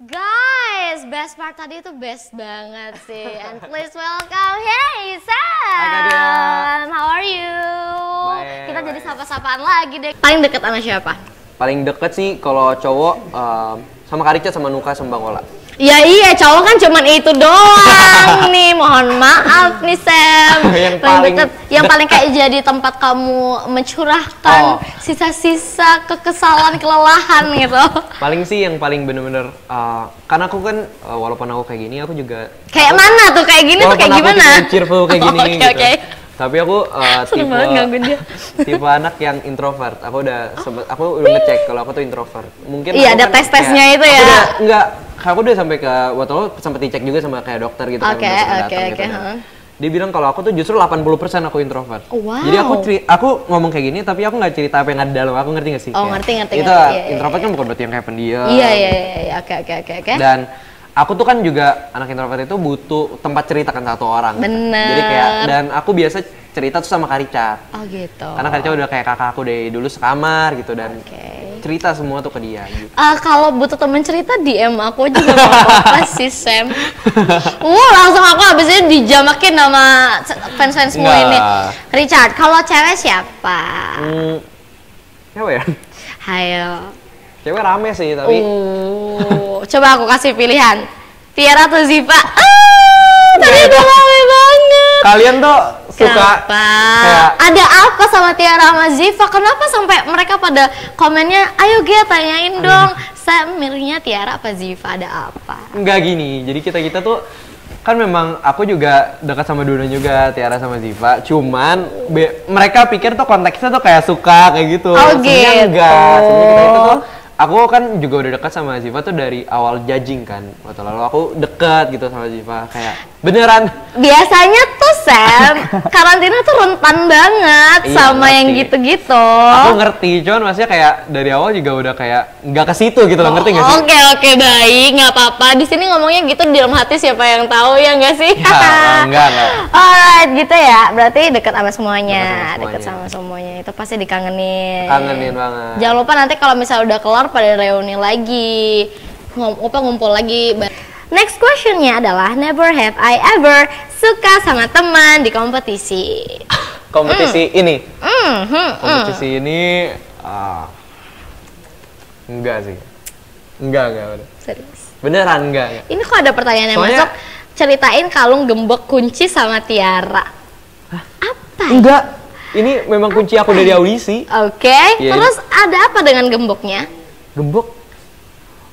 Guys, best part tadi itu best banget sih. And please welcome, hey Sam. How are you? Baik, Kita jadi baik. sapa-sapaan lagi deh. Paling deket sama siapa? Paling deket sih kalau cowok em, sama Karica sama Nuka sama Bang Ola. Ya iya, cowok kan cuman itu doang nih. Mohon maaf nih Sam. Yang paling- deket, yang paling kayak jadi tempat kamu mencurahkan Oh. sisa-sisa kekesalan, kelelahan gitu. Paling sih yang paling bener-bener eh, karena aku kan eh, walaupun aku kayak gini aku juga Kayak mana tuh? Kayak gini tuh kayak aku gimana? tipe cheerful kayak gini Oke, gitu. oke. Tapi aku Seneng tipe banget dia. tipe anak yang introvert. Aku udah sempet aku udah ngecek kalau aku tuh introvert. Mungkin Iya, aku ada kan tes-tesnya itu aku ya. udah- enggak, aku udah sampai ke waktu itu sempet dicek juga sama kayak dokter gitu kan. Oke, udah pernah oke, datang oke, kan. heeh. Dia bilang kalau aku tuh justru 80% aku introvert. Wow. Jadi aku ceri- aku ngomong kayak gini tapi aku nggak cerita apa yang ada dalam. Aku ngerti gak sih? Oh, Kayak, ngerti, ngerti, Itu ngerti. Iya, iya, introvert kan bukan berarti yang kayak pendiam. Iya, iya, iya, iya. Oke, oke, oke, oke. Dan aku tuh kan juga anak introvert itu butuh tempat cerita kan satu orang. Bener. Jadi kayak dan aku biasa cerita tuh sama Karica. Oh gitu. Karena Karica udah kayak kakak aku dari dulu sekamar gitu dan Oke. cerita semua tuh ke dia gitu. Eh, kalau butuh temen cerita DM aku juga apa-apa sih Sam. Uh langsung aku habis ini dijamakin sama fans-fans semua Enggak. ini. Richard, kalau cewek siapa? Hmm, siapa ya? Hayo. Cewek rame sih tapi Uh, coba aku kasih pilihan. Tiara atau Ziva? Ah, tadi udah rame banget. kalian tuh suka Kenapa? kayak Ada apa sama Tiara sama Ziva? Kenapa sampai mereka pada komennya, ayo Gia tanyain dong, saya milihnya Tiara apa Ziva? Ada apa? nggak gini. Jadi kita kita tuh kan memang aku juga dekat sama Duna juga Tiara sama Ziva. Cuman be- mereka pikir tuh konteksnya tuh kayak suka kayak gitu. Oh, Sebenarnya gitu. enggak. Sebenarnya kita itu tuh aku kan juga udah dekat sama Ziva tuh dari awal judging kan. Waktu lalu aku dekat gitu sama Ziva kayak beneran Biasanya tuh Sam, karantina tuh rentan banget Iya, sama yang ngerti. gitu-gitu. aku ngerti cuman maksudnya kayak dari awal juga udah kayak nggak ke situ gitu loh ngerti nggak sih? Oke oke baik, nggak apa-apa. Di sini ngomongnya gitu di dalam hati siapa yang tahu ya nggak sih? Ya, enggak, enggak. Alright gitu ya. Berarti dekat sama semuanya, Dekat sama sama semuanya. Itu pasti dikangenin. Kangenin banget. Jangan lupa nanti kalau misalnya udah kelar pada reuni lagi, ngom ngumpul lagi. Next questionnya adalah never have I ever suka sama teman di kompetisi. Kompetisi ini, Hmm, hmm, kompetisi ini ah, enggak sih, enggak enggak. Serius. beneran enggak. enggak. Ini kok ada pertanyaan yang Soalnya- masuk? Ceritain kalung gembok kunci sama Tiara. Apa? Enggak. Ini memang kunci aku dari audisi. Oke, Iya, terus ada apa dengan gemboknya? Gembok.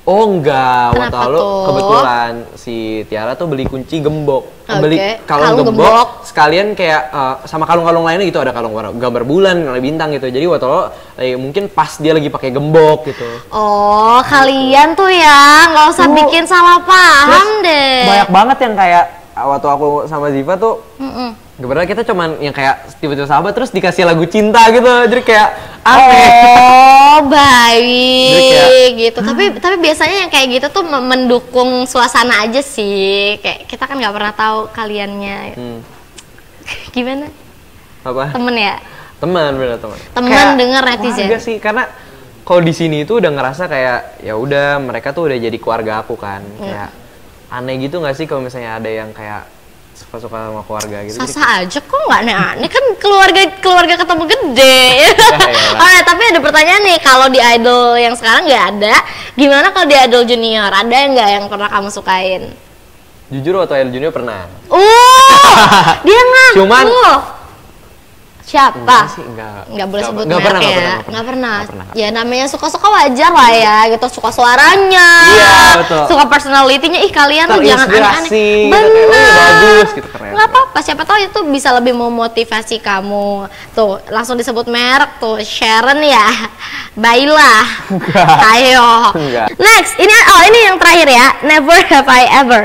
Oh enggak, waktu Kenapa tuh? kebetulan si Tiara tuh beli kunci gembok, Oke, beli kalung, kalung gembok, gembok. sekalian kayak eh, sama kalung-kalung lainnya gitu ada kalung warna- gambar bulan, gambar bintang gitu. Jadi waktu lalu eh, mungkin pas dia lagi pakai gembok gitu. Oh, kalian tuh ya nggak usah Tuh. bikin salah paham deh. Banyak banget yang kayak waktu aku sama Ziva tuh Mm-mm. Sebenarnya kita cuman yang kayak tiba-tiba sahabat terus dikasih lagu cinta gitu, jadi kayak aneh. Oh, Jadi baik gitu. Tapi tapi biasanya yang kayak gitu tuh mendukung suasana aja sih. Kayak kita kan nggak pernah tahu kaliannya. Hmm, Gimana? apa? Temen ya? Teman bener teman. Teman denger netizen. keluarga sih karena kalau di sini itu udah ngerasa kayak ya udah mereka tuh udah jadi keluarga aku kan. Iya. Kayak aneh gitu nggak sih kalau misalnya ada yang kayak suka-suka sama keluarga gitu. Jadi Sasa aja kok nggak aneh-aneh kan keluarga keluarga ketemu gede. Alright, tapi ada pertanyaan nih kalau di idol yang sekarang nggak ada, gimana kalau di idol junior ada yang nggak yang pernah kamu sukain? jujur waktu Idol Junior pernah. Uh, dia ngaku. Cuman- siapa? Enggak sih, enggak. Nggak boleh Enggak- sebut enggak pernah, ya. enggak pernah, Nggak enggak pernah. pernah. Ya namanya suka-suka wajar lah ya, gitu. Suka suaranya. Iya, betul. Suka personality-nya. Ih kalian tuh jangan aneh-aneh. Gitu, Benar. kayak, "Oh, bagus," gitu, keren. Nggak apa-apa. Siapa tahu itu bisa lebih memotivasi kamu. Tuh langsung disebut merek tuh Sharon ya. Baiklah. Ayo. Enggak. Next, ini oh ini yang terakhir ya. Never have I ever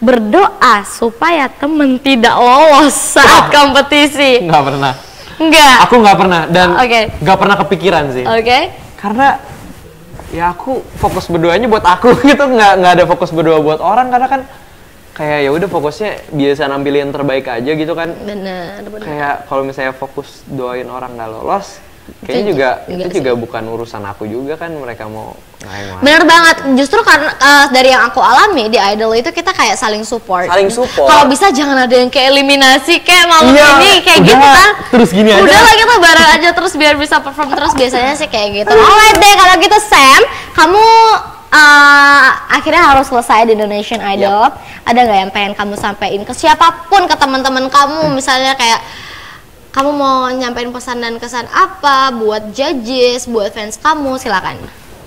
berdoa supaya temen tidak lolos saat kompetisi. Enggak pernah. Enggak. Aku nggak pernah dan nggak pernah kepikiran sih. Oke. Karena ya aku fokus berdoanya buat aku gitu nggak nggak ada fokus berdoa buat orang karena kan kayak ya udah fokusnya biasa nampilin yang terbaik aja gitu kan bener. kayak kalau misalnya fokus doain orang nggak lolos kayaknya Itu juga juga itu sih. juga bukan urusan aku juga kan mereka mau ngapain Bener banget, justru karena eh, dari yang aku alami di idol itu kita kayak saling support. Saling support. Kalau bisa jangan ada yang kayak eliminasi kayak malam Iya, ini kayak udah, gitu kan. terus gini aja. Udah lah kita bareng aja terus biar bisa perform terus biasanya sih kayak gitu. Alright deh kalau gitu Sam, kamu eh, akhirnya harus selesai di Indonesian Idol. Ada nggak yang pengen kamu sampaikan ke siapa pun ke teman-teman kamu misalnya kayak kamu mau nyampein pesan dan kesan apa? Buat judges, buat fans kamu, silakan.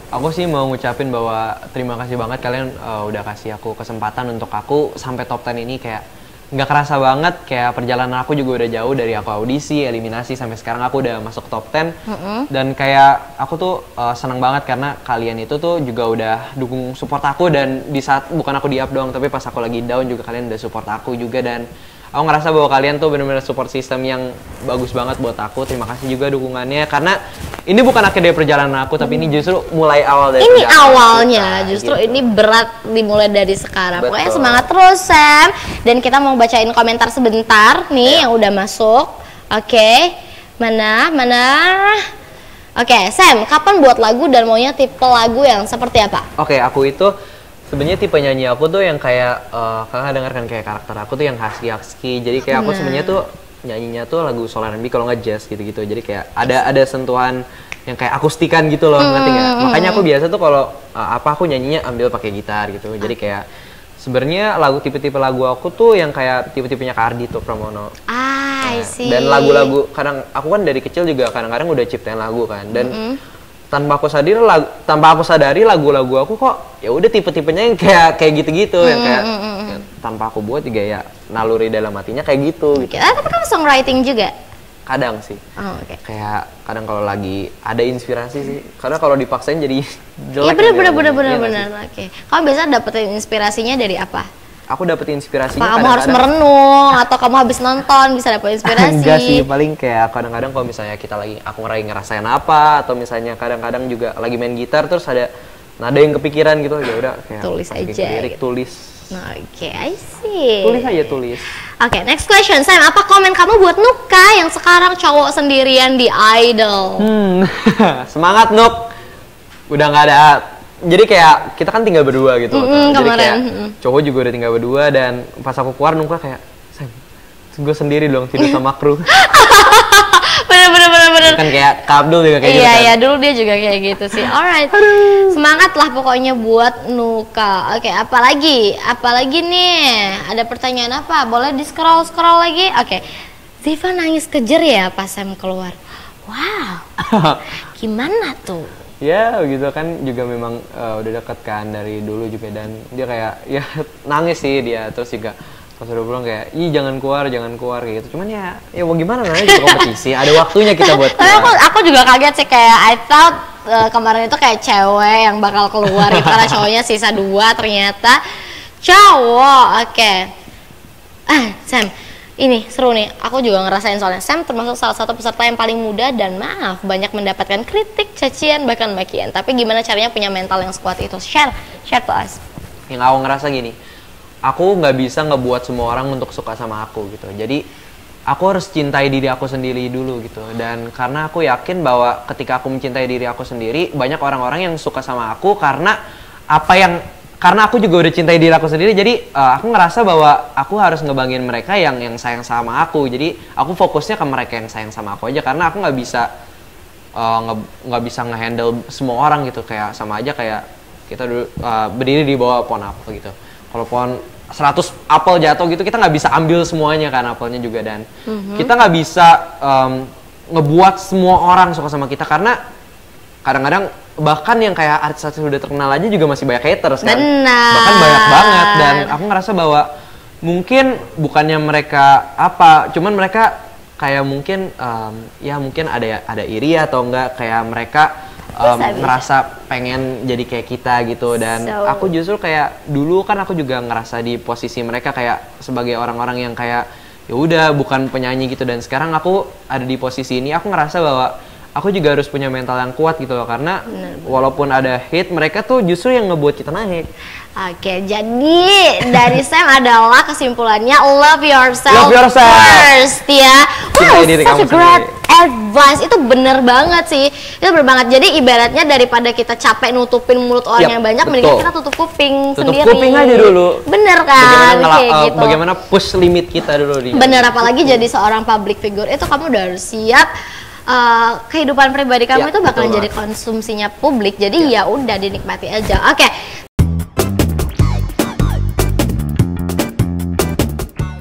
Aku sih mau ngucapin bahwa terima kasih banget kalian uh, udah kasih aku kesempatan untuk aku sampai top 10 ini. Kayak nggak kerasa banget kayak perjalanan aku juga udah jauh dari aku audisi, eliminasi sampai sekarang aku udah masuk top 10 dan kayak aku tuh uh, senang banget karena kalian itu tuh juga udah dukung support aku dan di saat bukan aku di up doang tapi pas aku lagi down juga kalian udah support aku juga. Dan aku ngerasa bahwa kalian tuh bener-bener support system yang bagus banget buat aku. Terima kasih juga dukungannya. Karena ini bukan akhir dari perjalanan aku tapi ini justru mulai awal dari ini perjalanan awalnya. Kita, justru gitu. ini berat dimulai dari sekarang. Pokoknya Betul. semangat terus Sam. Dan kita mau bacain komentar sebentar nih Iya. yang udah masuk. Oke. Mana? Mana? Oke Sam kapan buat lagu dan maunya tipe lagu yang seperti apa? Oke, aku itu sebenarnya tipe nyanyi aku tuh yang kayak eh kakak dengar kan kayak karakter aku tuh yang husky husky. Jadi kayak aku Nah. sebenarnya tuh nyanyinya tuh lagu soul R&B kalau nggak jazz gitu-gitu. Jadi kayak ada ada sentuhan yang kayak akustikan gitu loh, ngerti nggak? Makanya aku biasa tuh kalau eh, apa aku nyanyinya ambil pakai gitar gitu. Jadi kayak sebenarnya lagu tipe-tipe lagu aku tuh yang kayak tipe-tipenya Kardi tuh Pramono. ah Nah, Dan lagu-lagu kadang aku kan dari kecil juga kadang-kadang udah ciptain lagu kan dan tanpa aku sadari lagu, tanpa aku sadari lagu-lagu aku kok ya udah tipe-tipenya yang kayak kayak gitu-gitu yang kayak ya, tanpa aku buat juga ya naluri dalam hatinya kayak gitu gitu. Ah, tapi kamu songwriting juga? Kadang sih. Oh, oke. Kayak kadang kalau lagi ada inspirasi sih. Karena kalau dipaksain jadi Iya jelek nanti bener lagunya. bener bener Iya nggak bener sih? oke. Kamu biasa dapetin inspirasinya dari apa aku dapet inspirasinya apa kamu harus merenung atau kamu habis nonton bisa dapet inspirasi Enggak sih, paling kayak kadang-kadang kalau misalnya kita lagi aku lagi ngerasain apa atau misalnya kadang-kadang juga lagi main gitar terus ada nada yang kepikiran gitu ya udah kayak Tulis aja lirik, gitu. tulis. Nah, Oke, I see. Tulis aja tulis. Oke, next question. Sam, apa komen kamu buat Nuka yang sekarang cowok sendirian di Idol? Hmm, semangat Nuk. Udah nggak ada. Jadi kayak kita kan tinggal berdua gitu. loh. Mm-mm, Jadi kemarin, kayak cowok juga udah tinggal berdua dan pas aku keluar Nuka kayak Sam, gue sendiri dong tidur sama kru. bener bener bener bener. kan kayak Kak Abdul juga kayak Iya gitu kan. iya dulu dia juga kayak gitu sih. Alright, semangat lah pokoknya buat Nuka. Oke, apalagi, apalagi nih? Ada pertanyaan apa? Boleh di scroll scroll lagi? Oke, Ziva nangis kejer ya pas Sam keluar. Wow, gimana tuh? Ya gitu kan juga memang eh, udah deket kan dari dulu juga dan dia kayak ya nangis sih dia terus juga pas udah pulang kayak ih jangan keluar jangan keluar kayak gitu cuman ya ya mau gimana namanya juga kompetisi ada waktunya kita buat Tapi aku aku juga kaget sih kayak I thought uh, kemarin itu kayak cewek yang bakal keluar gitu karena cowoknya sisa dua ternyata cowok. Oke. Ah, Sam. Ini seru nih. Aku juga ngerasain soalnya Sam termasuk salah satu peserta yang paling muda dan maaf banyak mendapatkan kritik, cacian bahkan makian. Tapi gimana caranya punya mental yang sekuat itu? Share, share to us. yang aku ngerasa gini aku nggak bisa ngebuat semua orang untuk suka sama aku gitu jadi aku harus cintai diri aku sendiri dulu gitu dan karena aku yakin bahwa ketika aku mencintai diri aku sendiri banyak orang-orang yang suka sama aku karena apa yang karena aku juga udah cintai diri aku sendiri jadi eh, aku ngerasa bahwa aku harus ngebangin mereka yang yang sayang sama aku. Jadi aku fokusnya ke mereka yang sayang sama aku aja karena aku nggak bisa eh, nggak bisa ngehandle semua orang gitu. Kayak sama aja kayak kita dulu eh, berdiri di bawah pohon apel gitu. Kalau pohon 100 apel jatuh gitu kita nggak bisa ambil semuanya kan apelnya juga. Dan kita nggak bisa em, ngebuat semua orang suka sama kita karena kadang-kadang bahkan yang kayak artis-artis udah terkenal aja juga masih banyak haters kan Benar. bahkan banyak banget dan aku ngerasa bahwa mungkin bukannya mereka apa cuman mereka kayak mungkin em, ya mungkin ada ada iri atau enggak kayak mereka Bisa, bisa. ngerasa pengen jadi kayak kita gitu dan So- aku justru kayak dulu kan aku juga ngerasa di posisi mereka kayak sebagai orang-orang yang kayak ya udah bukan penyanyi gitu dan sekarang aku ada di posisi ini aku ngerasa bahwa aku juga harus punya mental yang kuat gitu loh karena walaupun ada hate mereka tuh justru yang ngebuat kita naik. Oke, jadi dari Sam adalah kesimpulannya love yourself, Love yourself. first ya. Wow, such a great advice. Itu bener banget sih. Itu bener banget. Jadi ibaratnya daripada kita capek nutupin mulut orang Yap, yang banyak betul. mendingan kita tutup kuping Tutup sendiri. kuping aja dulu. bener bagaimana kan kayak uh, gitu. bagaimana push limit kita dulu di bener apalagi jadi seorang public figure. Itu kamu udah harus siap uh, kehidupan pribadi kamu Ya, itu bakalan betul jadi konsumsinya publik. Jadi ya udah dinikmati aja. Oke